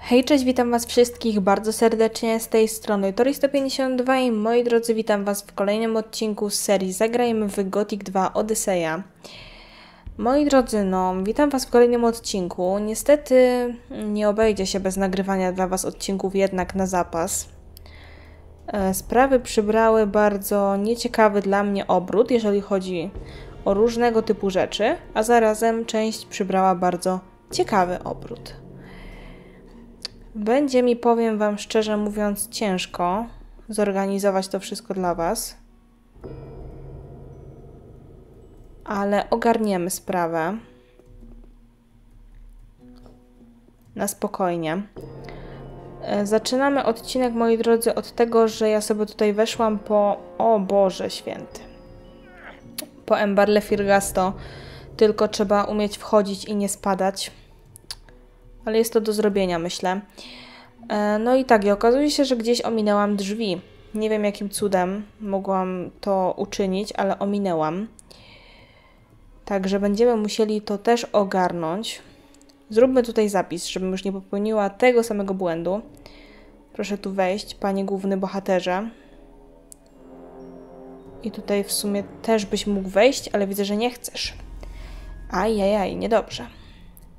Hej, cześć, witam Was wszystkich bardzo serdecznie z tej strony Tori152 i moi drodzy, witam Was w kolejnym odcinku z serii Zagrajmy w Gothic 2 Odyseja. Moi drodzy, no, witam Was w kolejnym odcinku. Niestety nie obejdzie się bez nagrywania dla Was odcinków jednak na zapas. E, Sprawy przybrały bardzo nieciekawy dla mnie obrót, jeżeli chodzi o różnego typu rzeczy, a zarazem część przybrała bardzo ciekawy obrót. Będzie mi, powiem Wam szczerze mówiąc, ciężko zorganizować to wszystko dla Was. Ale ogarniemy sprawę. Na spokojnie. E, Zaczynamy odcinek, moi drodzy, od tego, że ja sobie tutaj weszłam po. O Boże święty. Po Embarle Firgasto. Tylko trzeba umieć wchodzić i nie spadać ale jest to do zrobienia, myślę. E, No i tak, i okazuje się, że gdzieś ominęłam drzwi. Nie wiem jakim cudem mogłam to uczynić, ale ominęłam. Także będziemy musieli to też ogarnąć. Zróbmy tutaj zapis, żebym już nie popełniła tego samego błędu. Proszę tu wejść, panie główny bohaterze. I tutaj w sumie też byś mógł wejść, ale widzę, że nie chcesz. Ajajaj, niedobrze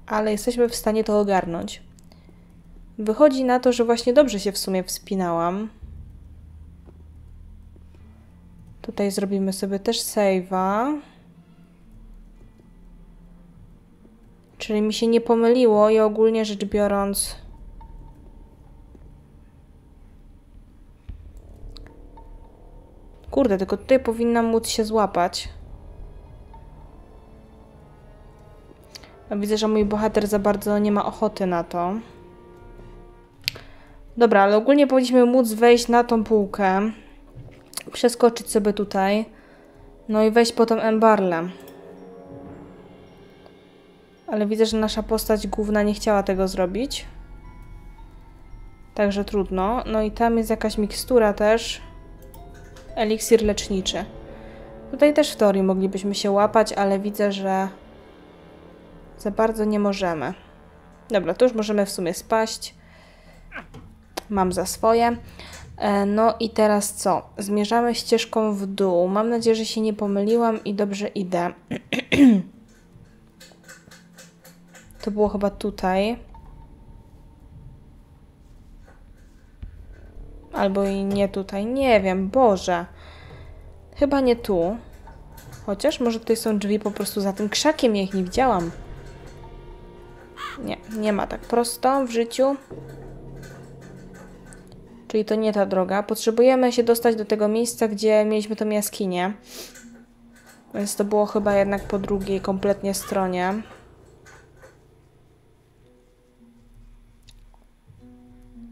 ale jesteśmy w stanie to ogarnąć. Wychodzi na to, że właśnie dobrze się w sumie wspinałam. Tutaj zrobimy sobie też save'a. Czyli mi się nie pomyliło i ogólnie rzecz biorąc... Kurde, tylko tutaj powinnam móc się złapać. Widzę, że mój bohater za bardzo nie ma ochoty na to. Dobra, ale ogólnie powinniśmy móc wejść na tą półkę. Przeskoczyć sobie tutaj. No i wejść potem Embarle. Ale widzę, że nasza postać główna nie chciała tego zrobić. Także trudno. No i tam jest jakaś mikstura też. Eliksir leczniczy. Tutaj też w teorii moglibyśmy się łapać, ale widzę, że za bardzo nie możemy. Dobra, to już możemy w sumie spaść. Mam za swoje. E, No i teraz co? Zmierzamy ścieżką w dół. Mam nadzieję, że się nie pomyliłam i dobrze idę. To było chyba tutaj. Albo i nie tutaj. Nie wiem, Boże. Chyba nie tu. Chociaż może tutaj są drzwi po prostu za tym krzakiem, ja ich nie widziałam. Nie, nie ma tak prosto w życiu. Czyli to nie ta droga. Potrzebujemy się dostać do tego miejsca, gdzie mieliśmy tą jaskinię. Więc to było chyba jednak po drugiej kompletnie stronie.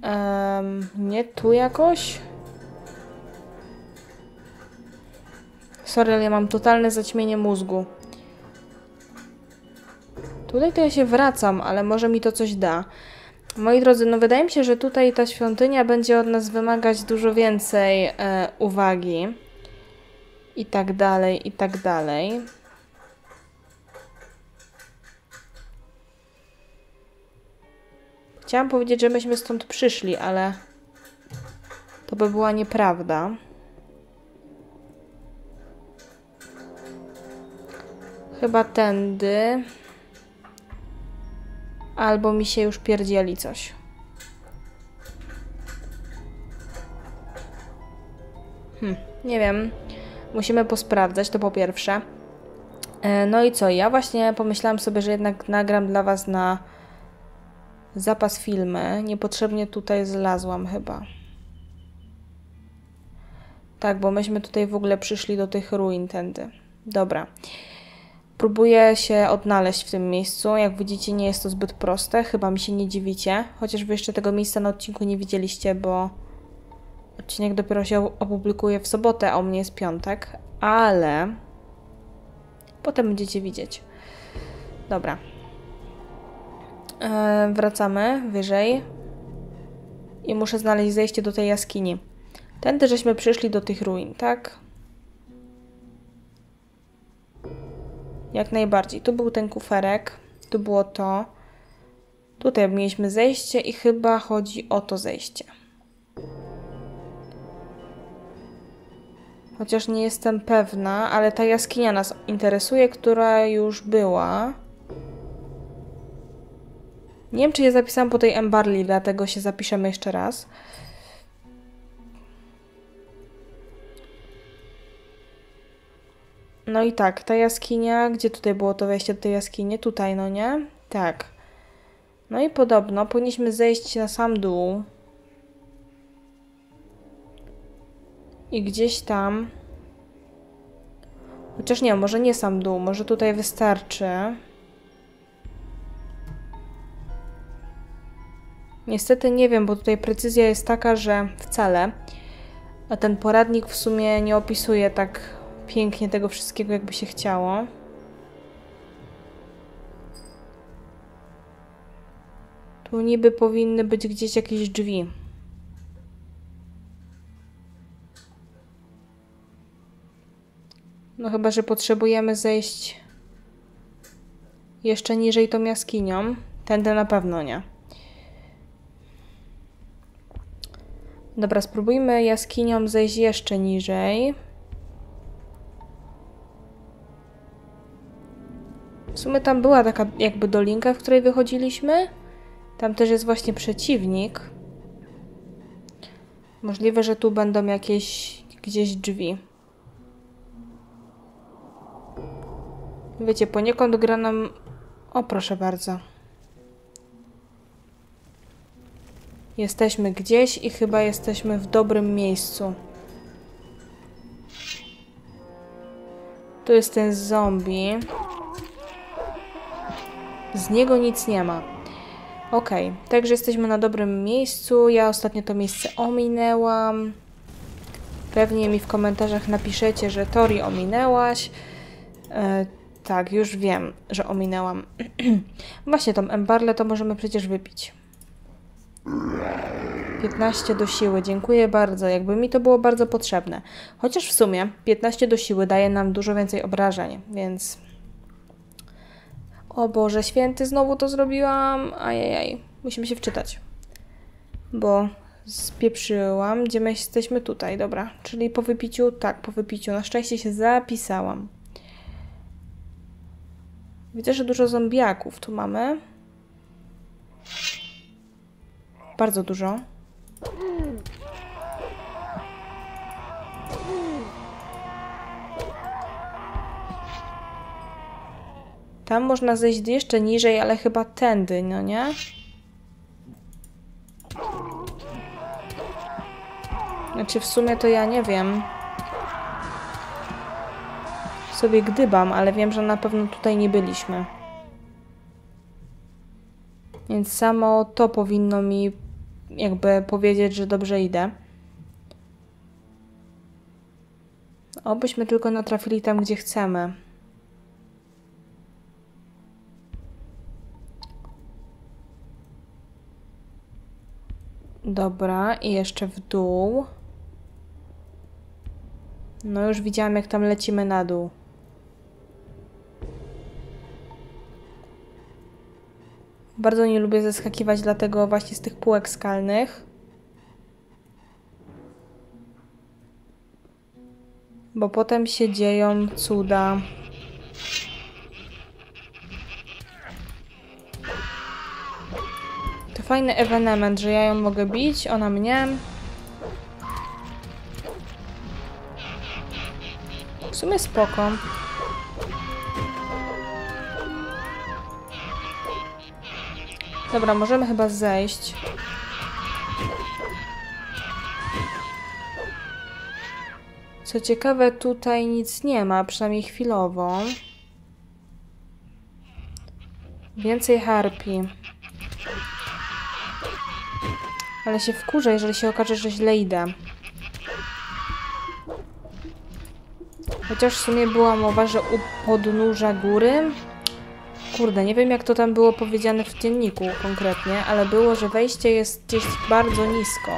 Um, nie tu jakoś? Sorry, ale ja mam totalne zaćmienie mózgu. Tutaj to ja się wracam, ale może mi to coś da. Moi drodzy, no wydaje mi się, że tutaj ta świątynia będzie od nas wymagać dużo więcej e, uwagi. I tak dalej, i tak dalej. Chciałam powiedzieć, że myśmy stąd przyszli, ale to by była nieprawda. Chyba tędy. Albo mi się już pierdzieli coś. Hm, nie wiem. Musimy posprawdzać, to po pierwsze. E, no i co? Ja właśnie pomyślałam sobie, że jednak nagram dla Was na zapas filmy. Niepotrzebnie tutaj zlazłam chyba. Tak, bo myśmy tutaj w ogóle przyszli do tych ruin tędy. Dobra. Próbuję się odnaleźć w tym miejscu. Jak widzicie, nie jest to zbyt proste. Chyba mi się nie dziwicie. Chociaż wy jeszcze tego miejsca na odcinku nie widzieliście, bo odcinek dopiero się opublikuje w sobotę, a u mnie jest piątek. Ale potem będziecie widzieć. Dobra. Eee, wracamy wyżej. I muszę znaleźć zejście do tej jaskini. Tędy żeśmy przyszli do tych ruin, tak? Jak najbardziej. Tu był ten kuferek, tu było to. Tutaj mieliśmy zejście i chyba chodzi o to zejście. Chociaż nie jestem pewna, ale ta jaskinia nas interesuje, która już była. Nie wiem, czy je zapisałam po tej Embarli, dlatego się zapiszemy jeszcze raz. No i tak, ta jaskinia, gdzie tutaj było to wejście do tej jaskini? Tutaj, no nie? Tak. No i podobno powinniśmy zejść na sam dół. I gdzieś tam... Chociaż nie, może nie sam dół, może tutaj wystarczy. Niestety nie wiem, bo tutaj precyzja jest taka, że wcale. Ten poradnik w sumie nie opisuje tak pięknie tego wszystkiego, jakby się chciało. Tu niby powinny być gdzieś jakieś drzwi. No chyba, że potrzebujemy zejść jeszcze niżej tą jaskinią. Tędy na pewno nie. Dobra, spróbujmy jaskinią zejść jeszcze niżej. W sumie tam była taka jakby dolinka, w której wychodziliśmy. Tam też jest właśnie przeciwnik. Możliwe, że tu będą jakieś gdzieś drzwi. Wiecie, poniekąd gra nam... O, proszę bardzo. Jesteśmy gdzieś i chyba jesteśmy w dobrym miejscu. Tu jest ten zombie. Z niego nic nie ma. Ok, także jesteśmy na dobrym miejscu. Ja ostatnio to miejsce ominęłam. Pewnie mi w komentarzach napiszecie, że Tori ominęłaś. E, tak, już wiem, że ominęłam. Właśnie tą embarlę to możemy przecież wypić. 15 do siły, dziękuję bardzo. Jakby mi to było bardzo potrzebne. Chociaż w sumie 15 do siły daje nam dużo więcej obrażeń, więc... O Boże, święty, znowu to zrobiłam. Ajajaj, musimy się wczytać. Bo spieprzyłam, gdzie my jesteśmy tutaj, dobra. Czyli po wypiciu, tak, po wypiciu. Na szczęście się zapisałam. Widzę, że dużo zombiaków tu mamy. Bardzo dużo. Tam można zejść jeszcze niżej, ale chyba tędy, no nie? Znaczy w sumie to ja nie wiem. Sobie gdybam, ale wiem, że na pewno tutaj nie byliśmy. Więc samo to powinno mi jakby powiedzieć, że dobrze idę. Obyśmy tylko natrafili tam, gdzie chcemy. Dobra, i jeszcze w dół. No już widziałam, jak tam lecimy na dół. Bardzo nie lubię zeskakiwać, dlatego właśnie z tych półek skalnych. Bo potem się dzieją cuda. Fajny ewenement, że ja ją mogę bić, ona mnie. W sumie spoko. Dobra, możemy chyba zejść. Co ciekawe, tutaj nic nie ma, przynajmniej chwilowo. Więcej harpi. Ale się wkurzę, jeżeli się okaże, że źle idę. Chociaż w sumie była mowa, że u podnóża góry Kurde, nie wiem jak to tam było powiedziane w dzienniku konkretnie, ale było, że wejście jest gdzieś bardzo nisko.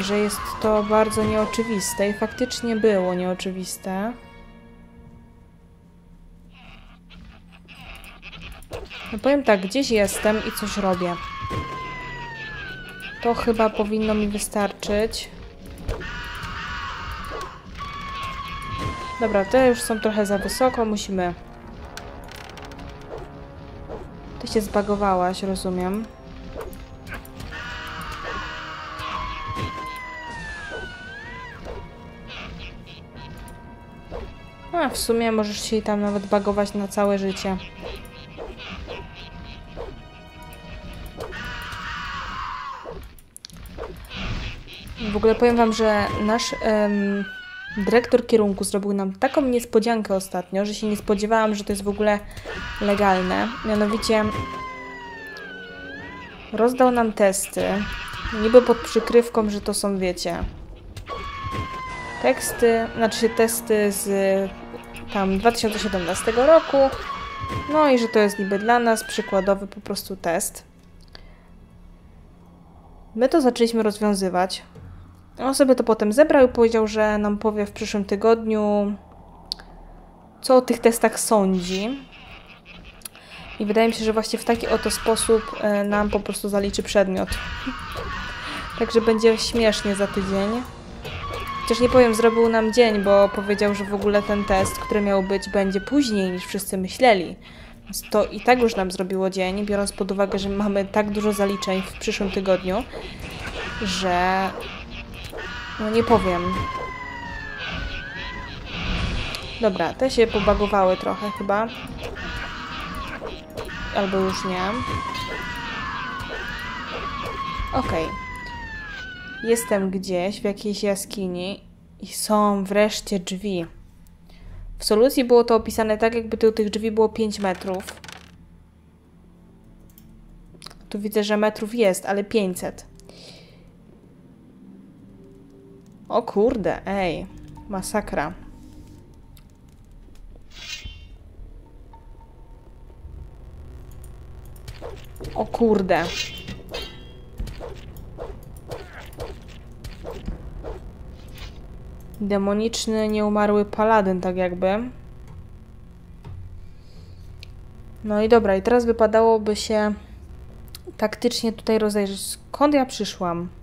I że jest to bardzo nieoczywiste i faktycznie było nieoczywiste. No powiem tak, gdzieś jestem i coś robię. To chyba powinno mi wystarczyć. Dobra, te już są trochę za wysoko, musimy... Ty się zbagowałaś, rozumiem. A, w sumie możesz się tam nawet bagować na całe życie. W ogóle powiem Wam, że nasz em, dyrektor kierunku zrobił nam taką niespodziankę ostatnio, że się nie spodziewałam, że to jest w ogóle legalne. Mianowicie rozdał nam testy, niby pod przykrywką, że to są, wiecie, teksty, znaczy testy z tam 2017 roku. No i że to jest niby dla nas przykładowy po prostu test. My to zaczęliśmy rozwiązywać. On sobie to potem zebrał i powiedział, że nam powie w przyszłym tygodniu, co o tych testach sądzi. I wydaje mi się, że właśnie w taki oto sposób e, nam po prostu zaliczy przedmiot. Także będzie śmiesznie za tydzień. Chociaż nie powiem, zrobił nam dzień, bo powiedział, że w ogóle ten test, który miał być, będzie później niż wszyscy myśleli. Więc to i tak już nam zrobiło dzień, biorąc pod uwagę, że mamy tak dużo zaliczeń w przyszłym tygodniu, że no nie powiem. Dobra, te się pobagowały trochę chyba. Albo już nie. Okej. Okay. Jestem gdzieś w jakiejś jaskini i są wreszcie drzwi. W solucji było to opisane tak, jakby tu tych drzwi było 5 metrów. Tu widzę, że metrów jest, ale 500. O kurde, ej. Masakra. O kurde. Demoniczny, nieumarły paladyn, tak jakby. No i dobra, i teraz wypadałoby się taktycznie tutaj rozejrzeć. Skąd ja przyszłam?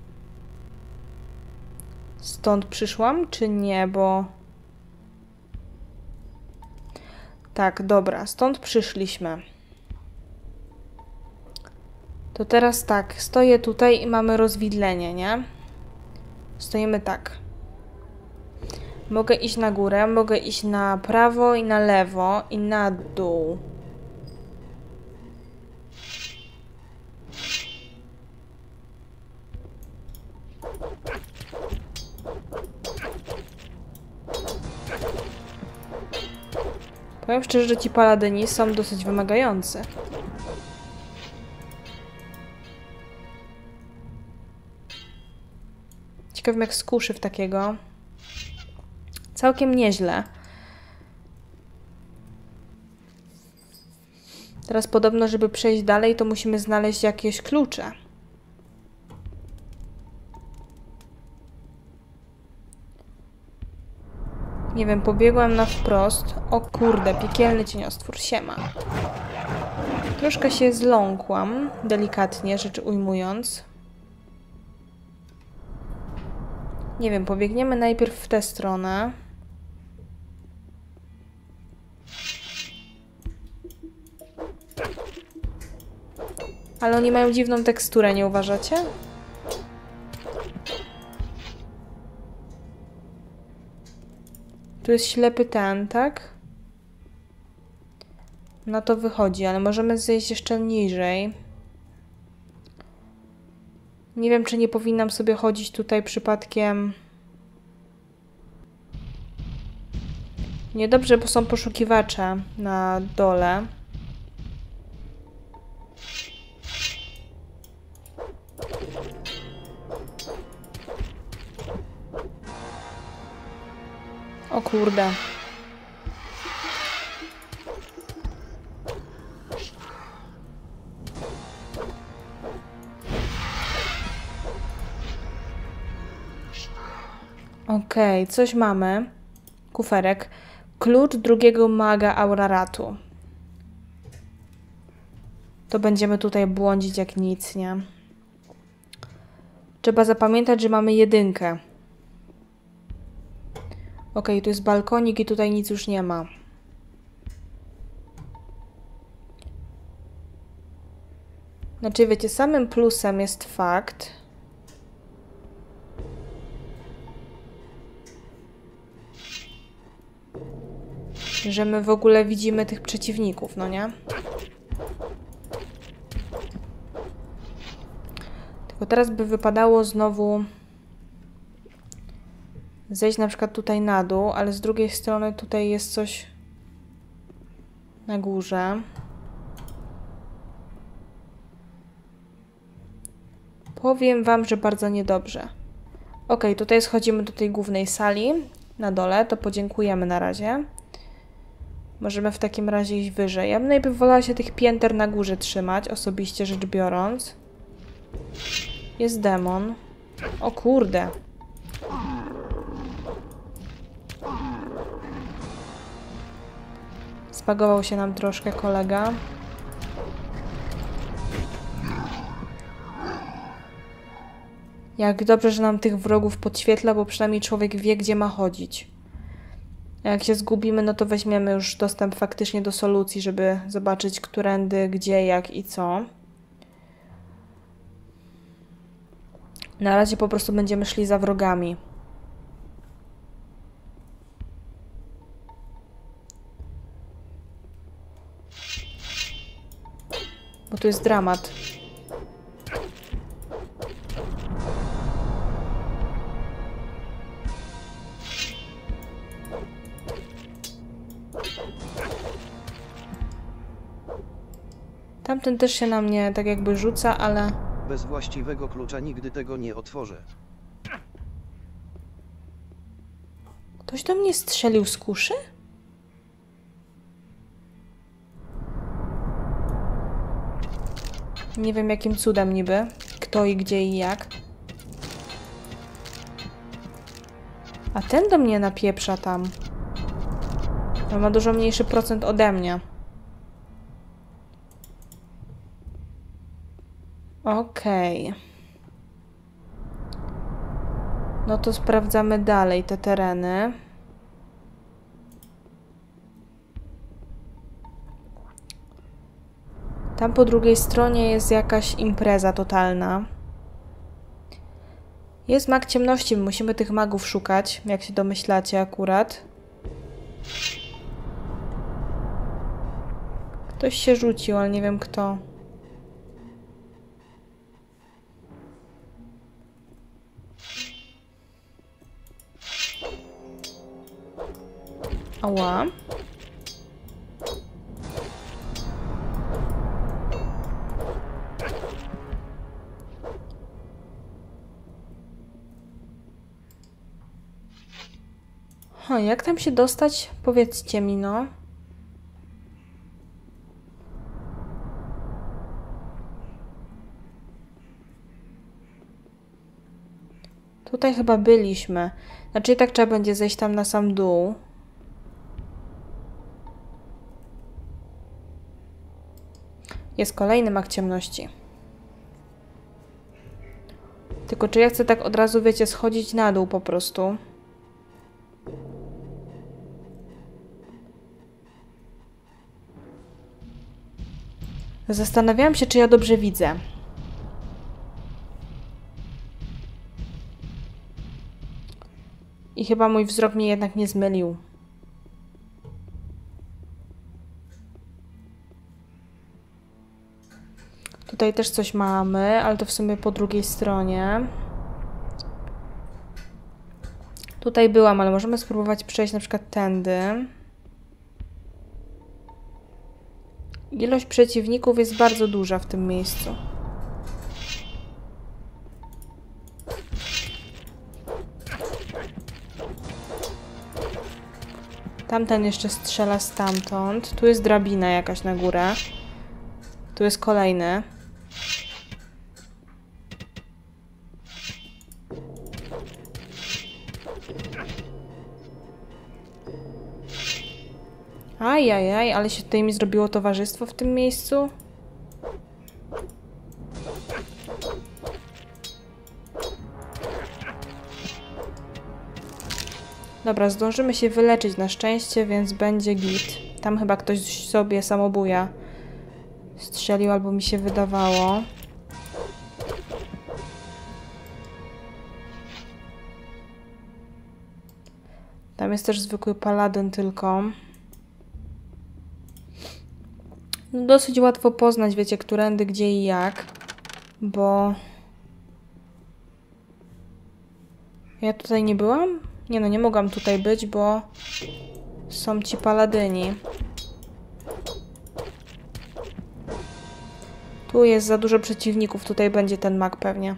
Stąd przyszłam, czy nie, bo... Tak, dobra, stąd przyszliśmy. To teraz tak, stoję tutaj i mamy rozwidlenie, nie? Stoimy tak. Mogę iść na górę, mogę iść na prawo i na lewo i na dół. Powiem szczerze, że ci paladyni są dosyć wymagający. Ciekawym jak skuszy w takiego. Całkiem nieźle. Teraz podobno, żeby przejść dalej, to musimy znaleźć jakieś klucze. Nie wiem, pobiegłam na wprost. O kurde, piekielny cieniostwór, siema. Troszkę się zląkłam, delikatnie rzecz ujmując. Nie wiem, pobiegniemy najpierw w tę stronę. Ale oni mają dziwną teksturę, nie uważacie? Tu jest ślepy ten, tak? Na to wychodzi, ale możemy zejść jeszcze niżej. Nie wiem, czy nie powinnam sobie chodzić tutaj przypadkiem... Niedobrze, bo są poszukiwacze na dole. O kurde. Okej, okay, coś mamy. Kuferek. Klucz drugiego maga Auraratu. to będziemy tutaj błądzić jak nic, nie? Trzeba zapamiętać, że mamy jedynkę. Ok, tu jest balkonik i tutaj nic już nie ma. Znaczy, wiecie, samym plusem jest fakt, że my w ogóle widzimy tych przeciwników, no nie? Tylko teraz by wypadało znowu zejść na przykład tutaj na dół, ale z drugiej strony tutaj jest coś na górze. Powiem wam, że bardzo niedobrze. Ok, tutaj schodzimy do tej głównej sali na dole, to podziękujemy na razie. Możemy w takim razie iść wyżej. Ja bym najpierw wolała się tych pięter na górze trzymać, osobiście rzecz biorąc. Jest demon. O kurde. Spagował się nam troszkę kolega. Jak dobrze, że nam tych wrogów podświetla, bo przynajmniej człowiek wie, gdzie ma chodzić. A jak się zgubimy, no to weźmiemy już dostęp faktycznie do solucji, żeby zobaczyć, którędy, gdzie, jak i co. Na razie po prostu będziemy szli za wrogami. Bo tu jest dramat. Tamten też się na mnie tak jakby rzuca, ale... Bez właściwego klucza nigdy tego nie otworzę. Ktoś do mnie strzelił z kuszy? Nie wiem jakim cudem niby. Kto i gdzie i jak. A ten do mnie napieprza tam. On ma dużo mniejszy procent ode mnie. Okej. Okay. No to sprawdzamy dalej te tereny. Tam po drugiej stronie jest jakaś impreza totalna. Jest mag ciemności, musimy tych magów szukać, jak się domyślacie akurat. Ktoś się rzucił, ale nie wiem kto. Ała. Ha, jak tam się dostać? Powiedzcie mi, no. Tutaj chyba byliśmy. Znaczy tak trzeba będzie zejść tam na sam dół. Jest kolejny mak ciemności. Tylko czy ja chcę tak od razu, wiecie, schodzić na dół po prostu? Zastanawiałam się, czy ja dobrze widzę. I chyba mój wzrok mnie jednak nie zmylił. Tutaj też coś mamy, ale to w sumie po drugiej stronie. Tutaj byłam, ale możemy spróbować przejść na przykład tędy. Ilość przeciwników jest bardzo duża w tym miejscu. Tamten jeszcze strzela stamtąd. Tu jest drabina jakaś na górę. Tu jest kolejny. Ajajaj, ale się tutaj mi zrobiło towarzystwo w tym miejscu. Dobra, zdążymy się wyleczyć na szczęście, więc będzie git. Tam chyba ktoś sobie samobuja strzelił, albo mi się wydawało. Tam jest też zwykły paladyn tylko. No dosyć łatwo poznać, wiecie, którędy, gdzie i jak, bo... Ja tutaj nie byłam? Nie no, nie mogłam tutaj być, bo są ci paladyni. Tu jest za dużo przeciwników, tutaj będzie ten mag pewnie.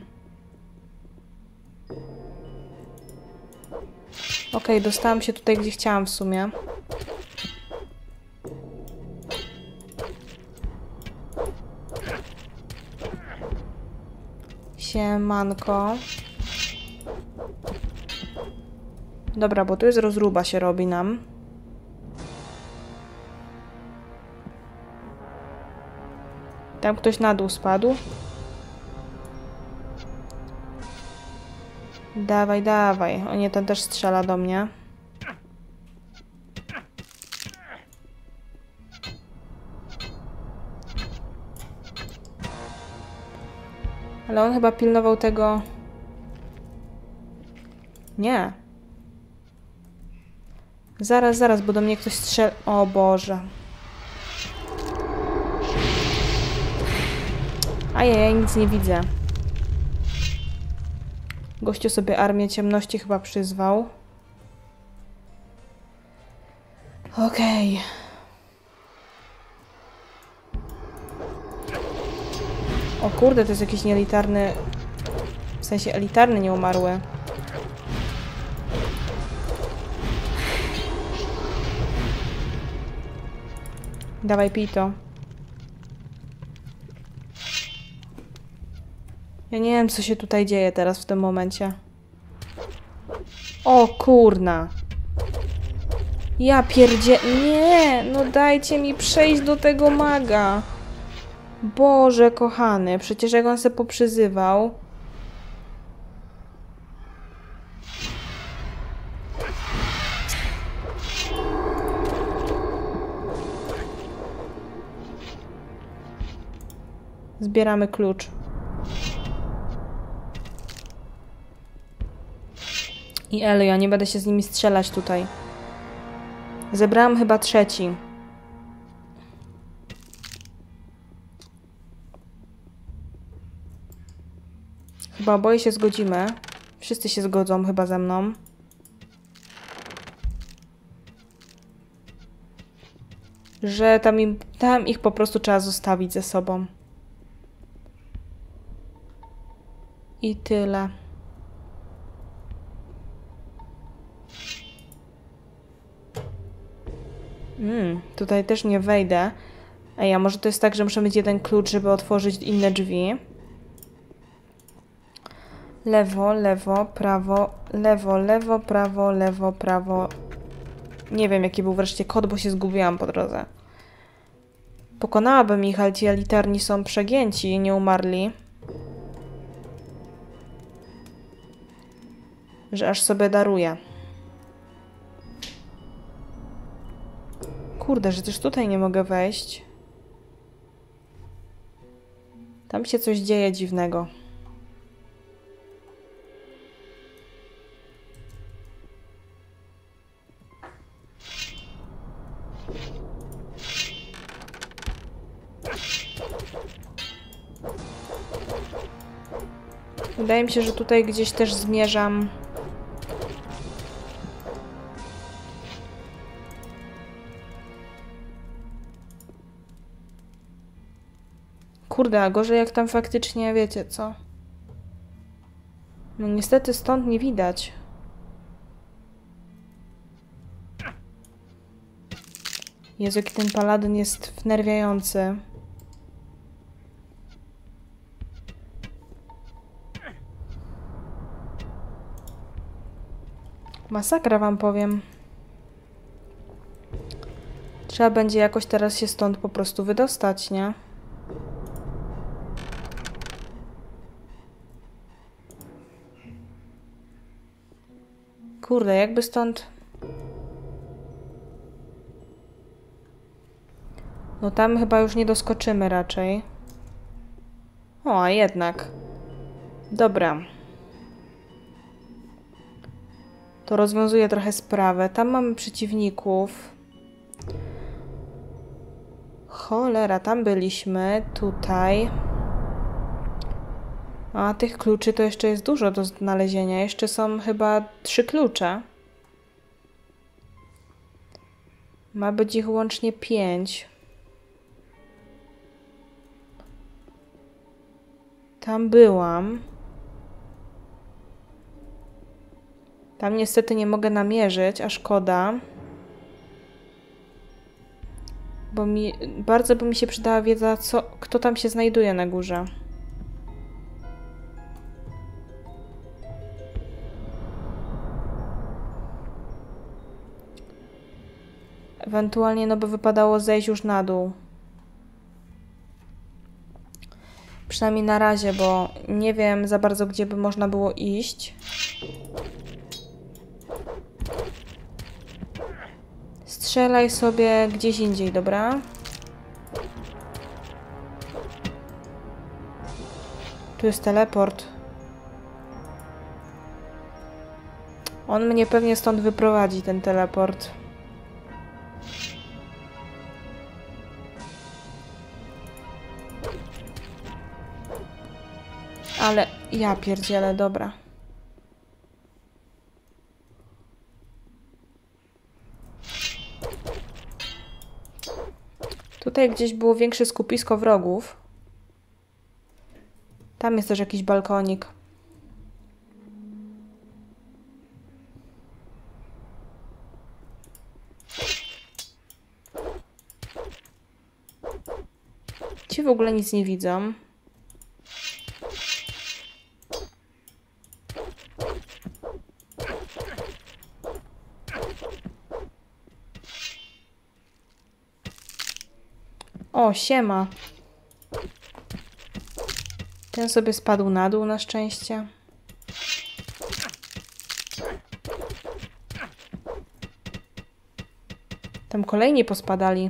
Okej, okay, dostałam się tutaj, gdzie chciałam w sumie. Siemanko. Dobra, bo tu jest rozruba się robi nam. Tam ktoś na dół spadł. Dawaj, dawaj. O nie, ten też strzela do mnie. Ale on chyba pilnował tego... Nie. Zaraz, zaraz, bo do mnie ktoś strzela... O Boże. A ja nic nie widzę. Gościu sobie armię ciemności chyba przyzwał. Okej. Okay. O kurde, to jest jakiś nieelitarny... W sensie elitarny nieumarły. Dawaj, pij to. Ja nie wiem, co się tutaj dzieje teraz w tym momencie. O kurna. Ja pierdzie... Nie! No dajcie mi przejść do tego maga. Boże kochany, przecież jak on se poprzyzywał... Zbieramy klucz. I ja nie będę się z nimi strzelać tutaj. Zebrałam chyba trzeci. Chyba oboje się zgodzimy. Wszyscy się zgodzą chyba ze mną. Że tam, im, tam ich po prostu trzeba zostawić ze sobą. I tyle. Mm, tutaj też nie wejdę. Ej, a może to jest tak, że muszę mieć jeden klucz, żeby otworzyć inne drzwi? Lewo, lewo, prawo, lewo, lewo, prawo, lewo, prawo. Nie wiem, jaki był wreszcie kod, bo się zgubiłam po drodze. Pokonałabym ich, ale ci elitarni są przegięci i nie umarli. Że aż sobie daruję. Kurde, że też tutaj nie mogę wejść. Tam się coś dzieje dziwnego. Wydaje mi się, że tutaj gdzieś też zmierzam Kurde, a gorzej jak tam faktycznie, wiecie co? No niestety stąd nie widać. Jezu, jaki ten paladyn jest wnerwiający. Masakra wam powiem. Trzeba będzie jakoś teraz się stąd po prostu wydostać, nie? Kurde, jakby stąd... No tam chyba już nie doskoczymy raczej. O, a jednak. Dobra. To rozwiązuje trochę sprawę. Tam mamy przeciwników. Cholera, tam byliśmy. Tutaj. A tych kluczy to jeszcze jest dużo do znalezienia. Jeszcze są chyba trzy klucze. Ma być ich łącznie pięć. Tam byłam. Tam niestety nie mogę namierzyć, a szkoda. Bo mi, bardzo by mi się przydała wiedza, co, kto tam się znajduje na górze. Ewentualnie no by wypadało zejść już na dół. Przynajmniej na razie, bo nie wiem za bardzo, gdzie by można było iść. Strzelaj sobie gdzieś indziej, dobra? Tu jest teleport. On mnie pewnie stąd wyprowadzi, ten teleport. Ale ja pierdzielę, dobra. Tutaj gdzieś było większe skupisko wrogów. Tam jest też jakiś balkonik. Ci w ogóle nic nie widzą. O, siema. Ten sobie spadł na dół na szczęście. Tam kolejni pospadali.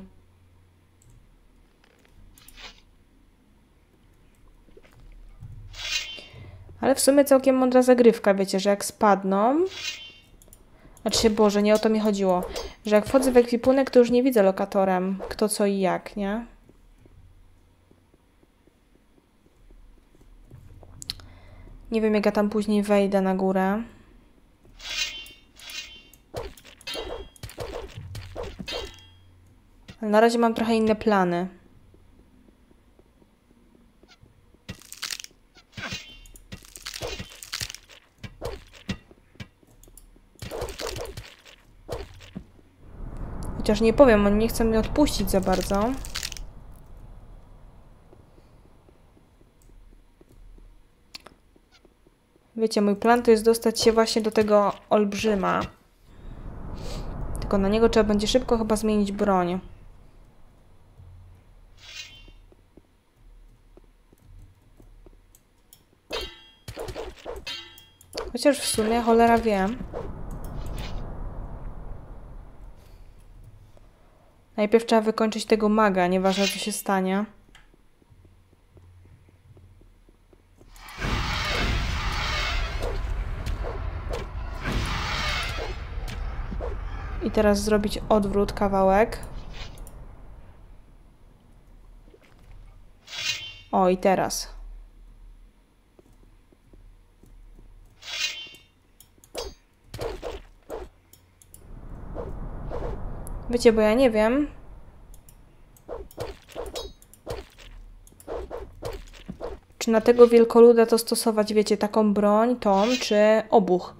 Ale w sumie całkiem mądra zagrywka, wiecie, że jak spadną... Znaczy Boże, nie o to mi chodziło. Że jak wchodzę w ekwipunek, to już nie widzę lokatorem kto, co i jak, nie? Nie wiem, jak ja tam później wejdę na górę. Ale na razie mam trochę inne plany. Chociaż nie powiem, on nie chce mnie odpuścić za bardzo. Wiecie, mój plan to jest dostać się właśnie do tego olbrzyma. Tylko na niego trzeba będzie szybko chyba zmienić broń. Chociaż w sumie cholera wiem. Najpierw trzeba wykończyć tego maga, nieważne co się stanie. I teraz zrobić odwrót kawałek. O, i teraz. Wiecie, bo ja nie wiem. Czy na tego wielkoluda to stosować, wiecie, taką broń, tą, czy obuch?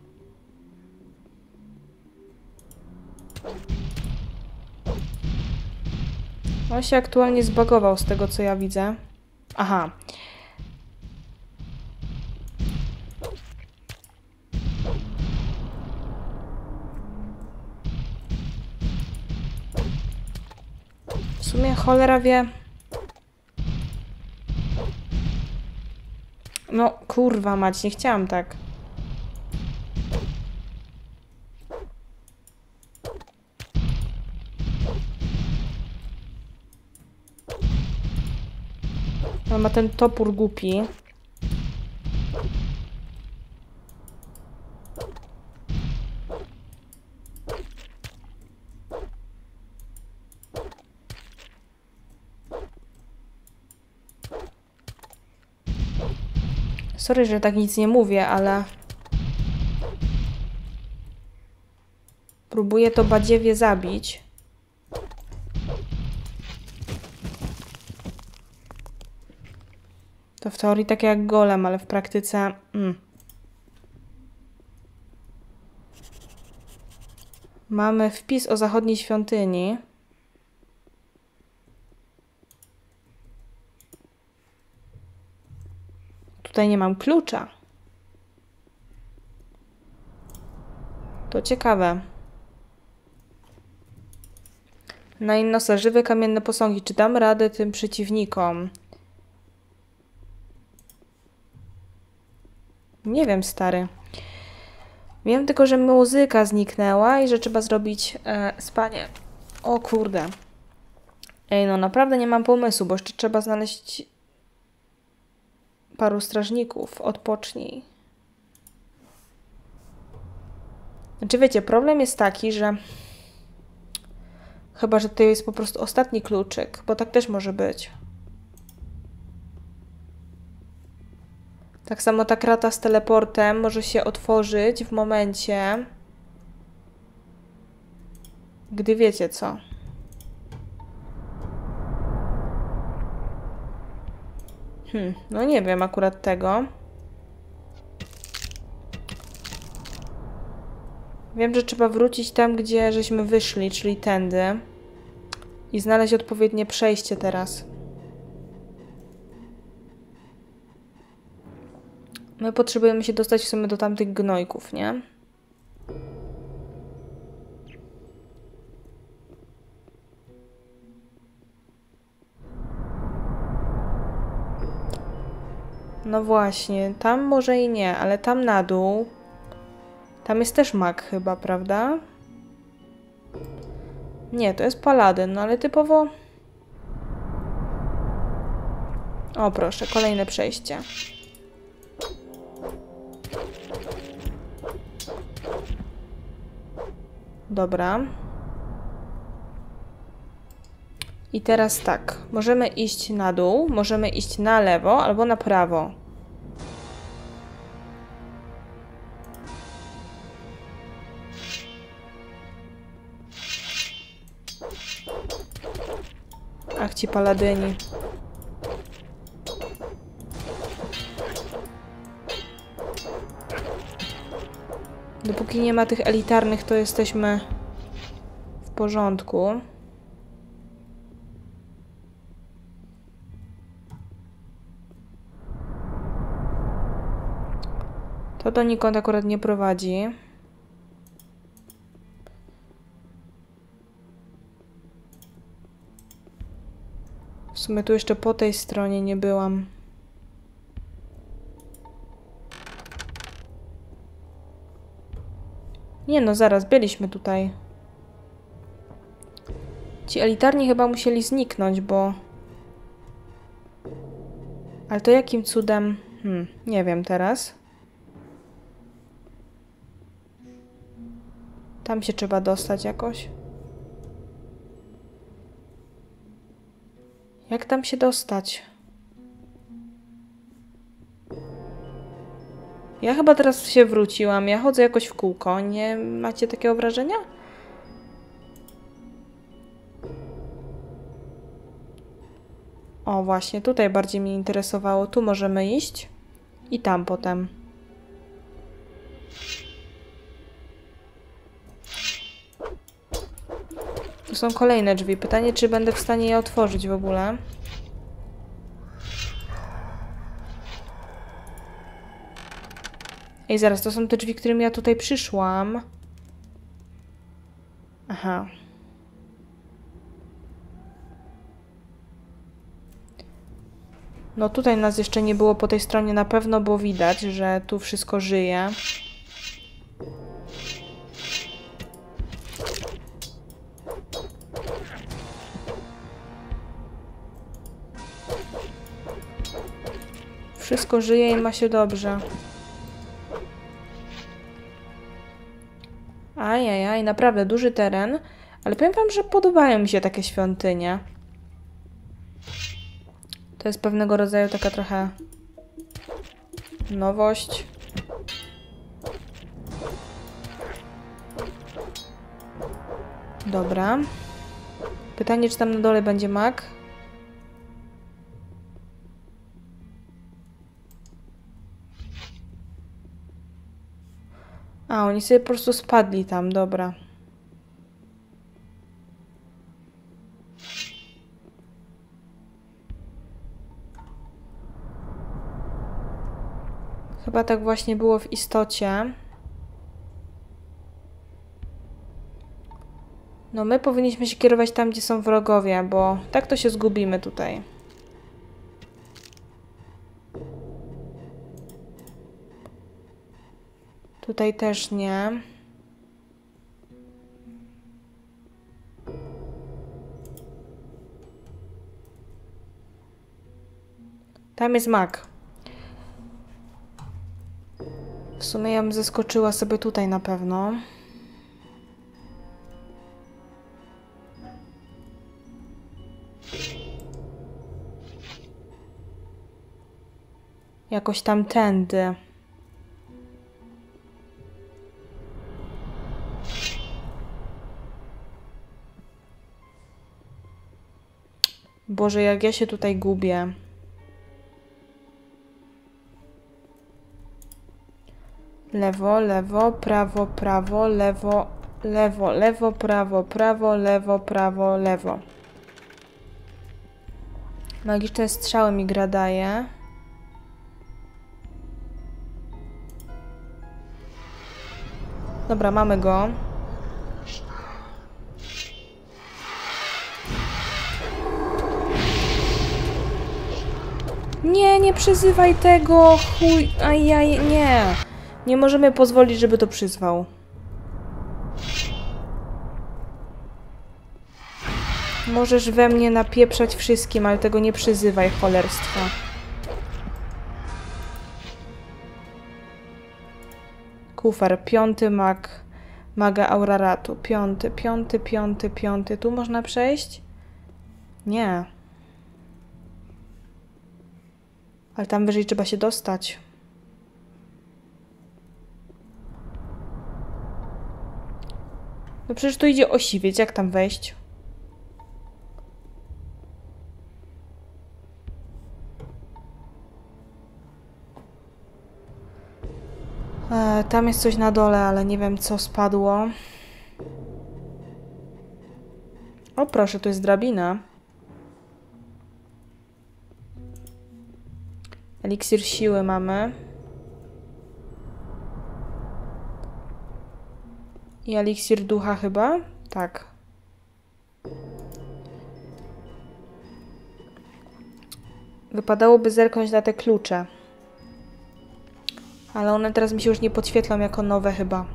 On się aktualnie zbagował z tego, co ja widzę. Aha. W sumie cholera wie. No, kurwa mać, nie chciałam tak. Ma ten topór głupi. Sorry, że tak nic nie mówię, ale... Próbuję to badziewie zabić. W teorii tak jak golem, ale w praktyce... Mm. Mamy wpis o zachodniej świątyni. Tutaj nie mam klucza. To ciekawe. Na innosa żywe kamienne posągi. Czy dam radę tym przeciwnikom? Nie wiem, stary. Wiem tylko, że muzyka zniknęła i że trzeba zrobić e, spanie. O kurde. Ej, no naprawdę nie mam pomysłu, bo jeszcze trzeba znaleźć paru strażników. Odpocznij. Znaczy wiecie, problem jest taki, że chyba, że to jest po prostu ostatni kluczyk, bo tak też może być. Tak samo ta krata z teleportem może się otworzyć w momencie, gdy wiecie co. Hmm, no nie wiem akurat tego. Wiem, że trzeba wrócić tam, gdzie żeśmy wyszli, czyli tędy. I znaleźć odpowiednie przejście teraz. My potrzebujemy się dostać w sumie do tamtych gnojków, nie? No właśnie, tam może i nie, ale tam na dół. Tam jest też mag chyba, prawda? Nie, to jest paladyn, no ale typowo... O proszę, kolejne przejście. Dobra. I teraz tak, możemy iść na dół, możemy iść na lewo albo na prawo. Ach ci paladyni. Dopóki nie ma tych elitarnych, to jesteśmy w porządku. To donikąd akurat nie prowadzi. W sumie tu jeszcze po tej stronie nie byłam. Nie no, zaraz, byliśmy tutaj. Ci elitarni chyba musieli zniknąć, bo... Ale to jakim cudem... Hmm, nie wiem teraz. Tam się trzeba dostać jakoś. Jak tam się dostać? Ja chyba teraz się wróciłam. Ja chodzę jakoś w kółko. Nie macie takiego wrażenia? O, właśnie, tutaj bardziej mnie interesowało. Tu możemy iść i tam potem. Są kolejne drzwi. Pytanie, czy będę w stanie je otworzyć w ogóle. Ej, zaraz, to są te drzwi, którymi ja tutaj przyszłam. Aha. No tutaj nas jeszcze nie było po tej stronie na pewno, bo widać, że tu wszystko żyje. Wszystko żyje i ma się dobrze. Ajajaj, naprawdę duży teren. Ale powiem wam, że podobają mi się takie świątynie. To jest pewnego rodzaju taka trochę nowość. Dobra. Pytanie, czy tam na dole będzie mak? A, oni sobie po prostu spadli tam, dobra. Chyba tak właśnie było w istocie. No my powinniśmy się kierować tam, gdzie są wrogowie, bo tak to się zgubimy tutaj. Tutaj też nie. Tam jest mak. W sumie ja bym zeskoczyła sobie tutaj na pewno. Jakoś tam tędy. Boże, jak ja się tutaj gubię. Lewo, lewo, prawo, prawo, lewo, lewo, lewo, prawo, prawo, lewo, prawo, lewo. Magiczne strzały mi gra daje. Dobra, mamy go. Nie, nie przyzywaj tego! Chuj, ajaj, nie! Nie możemy pozwolić, żeby to przyzwał. Możesz we mnie napieprzać wszystkim, ale tego nie przyzywaj, cholerstwa. Kufer, piąty mag, maga Auraratu. Piąty, piąty, piąty, piąty. Tu można przejść? Nie. Ale tam wyżej trzeba się dostać. No przecież tu idzie osiwiec, jak tam wejść? E, tam jest coś na dole, ale nie wiem co spadło. O proszę, tu jest drabina. Eliksir siły mamy. I eliksir ducha chyba? Tak. Wypadałoby zerknąć na te klucze. Ale one teraz mi się już nie podświetlą jako nowe chyba.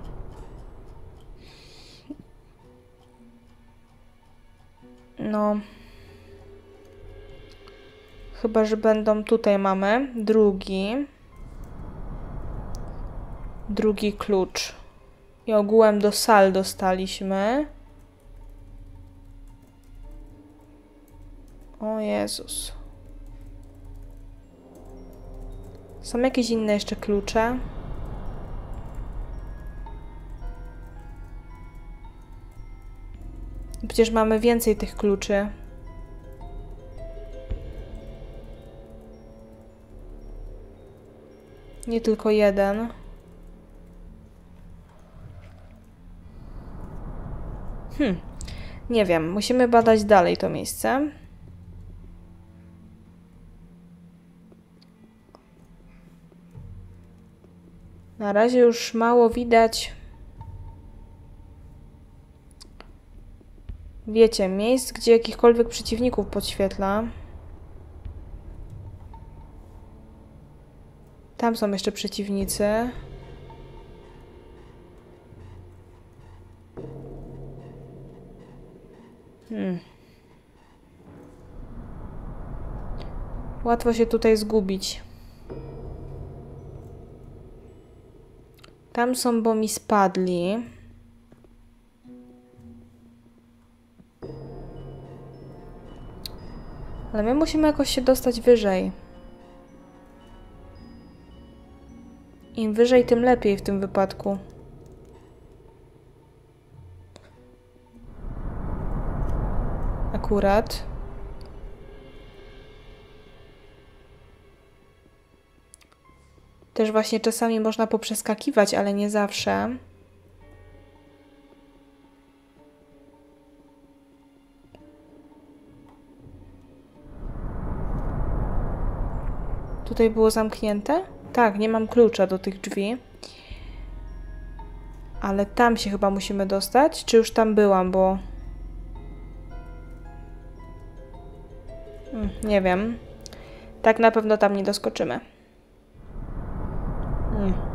No. Chyba, że będą tutaj mamy. Drugi. Drugi klucz. I ogółem do sal dostaliśmy. O Jezus. Są jakieś inne jeszcze klucze? Przecież mamy więcej tych kluczy. Nie tylko jeden. Hmm. Nie wiem, musimy badać dalej to miejsce. Na razie już mało widać. Wiecie, miejsc, gdzie jakichkolwiek przeciwników podświetla. Tam są jeszcze przeciwnicy. Hmm. Łatwo się tutaj zgubić. Tam są, bo mi spadli. Ale my musimy jakoś się dostać wyżej. Im wyżej, tym lepiej w tym wypadku. Akurat. Też właśnie czasami można poprzeskakiwać, ale nie zawsze. Tutaj było zamknięte? Tak, nie mam klucza do tych drzwi. Ale tam się chyba musimy dostać. Czy już tam byłam, bo... Hmm, nie wiem. Tak na pewno tam nie doskoczymy. Hmm.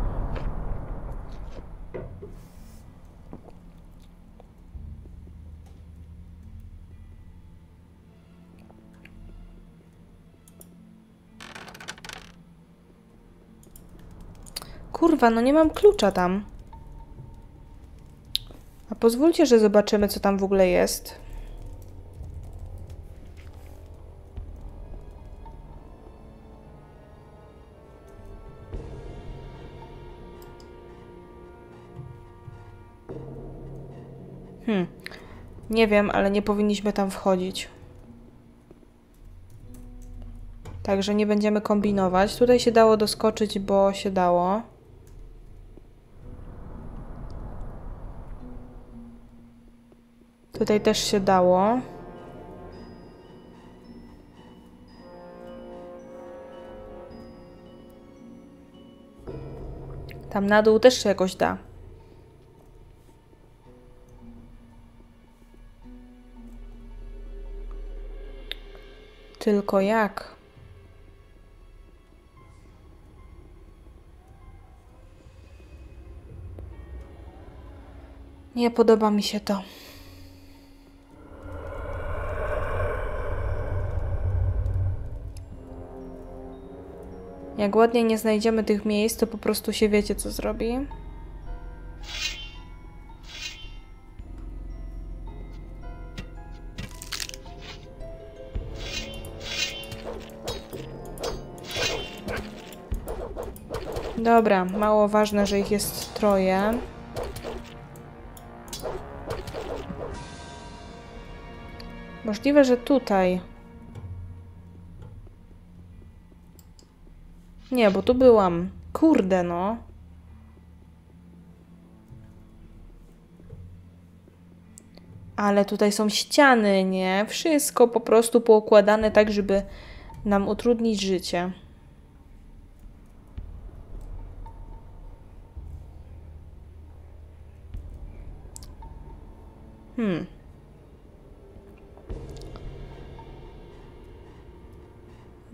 Kurwa, no nie mam klucza tam. A pozwólcie, że zobaczymy, co tam w ogóle jest. Hmm. Nie wiem, ale nie powinniśmy tam wchodzić. Także nie będziemy kombinować. Tutaj się dało doskoczyć, bo się dało. Tutaj też się dało. Tam na dół też się jakoś da. Tylko jak? Nie podoba mi się to. Jak ładnie nie znajdziemy tych miejsc, to po prostu się wiecie, co zrobi. Dobra, mało ważne, że ich jest troje. Możliwe, że tutaj. Nie, bo tu byłam. Kurde, no. Ale tutaj są ściany, nie? Wszystko po prostu poukładane tak, żeby nam utrudnić życie. Hmm.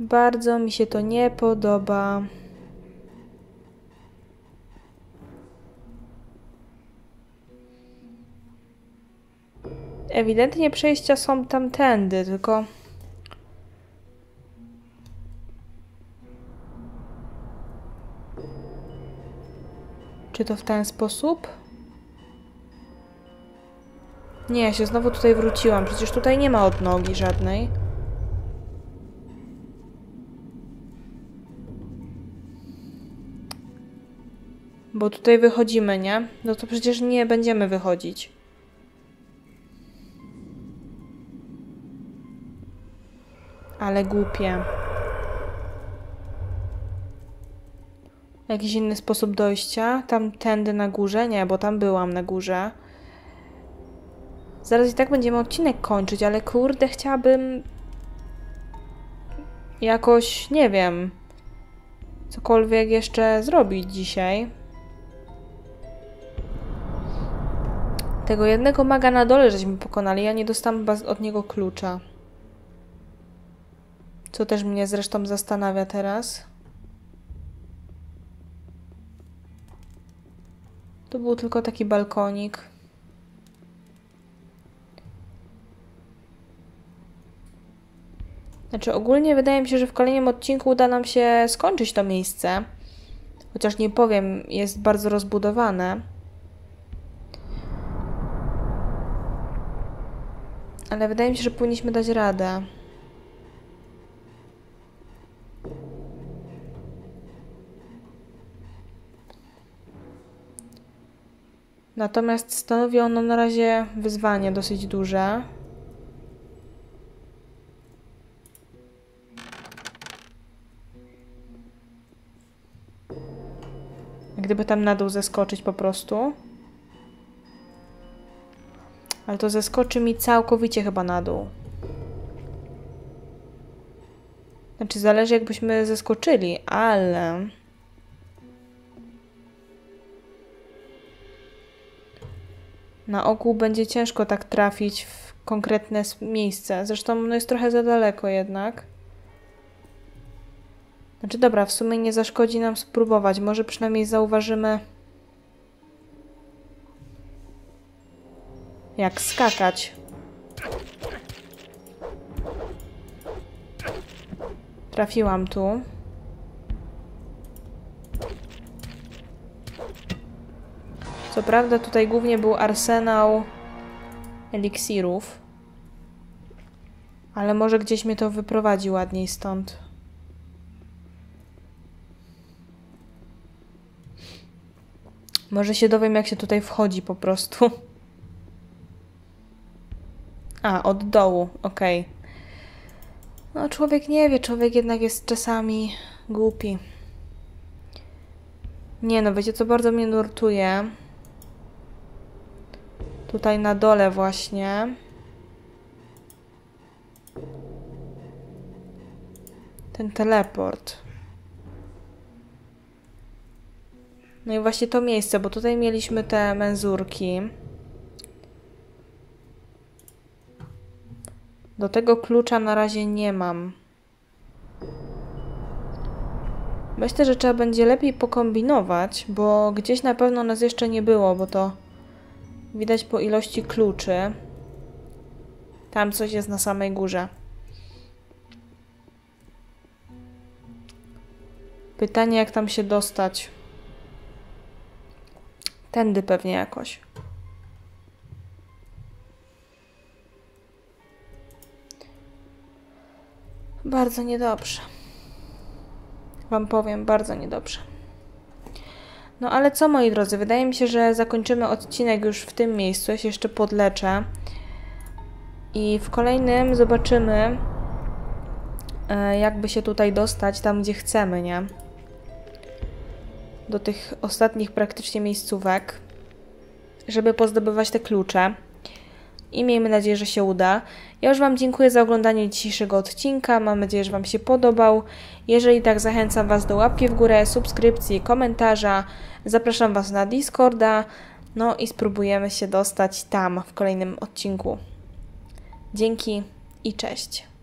Bardzo mi się to nie podoba. Ewidentnie przejścia są tamtędy, tylko... Czy to w ten sposób? Nie, ja się znowu tutaj wróciłam. Przecież tutaj nie ma odnogi żadnej. Bo tutaj wychodzimy, nie? No to przecież nie będziemy wychodzić. Ale głupie. Jakiś inny sposób dojścia? Tam tędy na górze? Nie, bo tam byłam na górze. Zaraz i tak będziemy odcinek kończyć, ale kurde, chciałabym jakoś, nie wiem, cokolwiek jeszcze zrobić dzisiaj. Tego jednego maga na dole żeśmy pokonali, ja nie dostałam od niego klucza. Co też mnie zresztą zastanawia teraz. To był tylko taki balkonik. Znaczy ogólnie wydaje mi się, że w kolejnym odcinku uda nam się skończyć to miejsce. Chociaż nie powiem, jest bardzo rozbudowane. Ale wydaje mi się, że powinniśmy dać radę. Natomiast stanowi ono na razie wyzwanie dosyć duże. Gdyby tam na dół zeskoczyć po prostu. Ale to zeskoczy mi całkowicie chyba na dół. Znaczy, zależy jakbyśmy zeskoczyli, ale... Na ogół będzie ciężko tak trafić w konkretne miejsce. Zresztą no jest trochę za daleko jednak. Znaczy dobra, w sumie nie zaszkodzi nam spróbować. Może przynajmniej zauważymy... Jak skakać. Trafiłam tu. Co prawda tutaj głównie był arsenał eliksirów. Ale może gdzieś mnie to wyprowadzi ładniej stąd. Może się dowiem, jak się tutaj wchodzi po prostu. A, od dołu, okej. Okay. No, człowiek nie wie, człowiek jednak jest czasami głupi. Nie no, wiecie co bardzo mnie nurtuje? Tutaj na dole właśnie. Ten teleport. No i właśnie to miejsce, bo tutaj mieliśmy te menzurki. Do tego klucza na razie nie mam. Myślę, że trzeba będzie lepiej pokombinować, bo gdzieś na pewno nas jeszcze nie było, bo to widać po ilości kluczy. Tam coś jest na samej górze. Pytanie, jak tam się dostać. Tędy pewnie jakoś. Bardzo niedobrze. Wam powiem, bardzo niedobrze. No ale co moi drodzy, wydaje mi się, że zakończymy odcinek już w tym miejscu. Ja się jeszcze podleczę. I w kolejnym zobaczymy, e, jakby się tutaj dostać tam, gdzie chcemy, nie? Do tych ostatnich praktycznie miejscówek, żeby pozdobywać te klucze i miejmy nadzieję, że się uda. Ja już Wam dziękuję za oglądanie dzisiejszego odcinka. Mam nadzieję, że Wam się podobał. Jeżeli tak, zachęcam Was do łapki w górę, subskrypcji, komentarza. Zapraszam Was na Discorda. No i spróbujemy się dostać tam w kolejnym odcinku. Dzięki i cześć.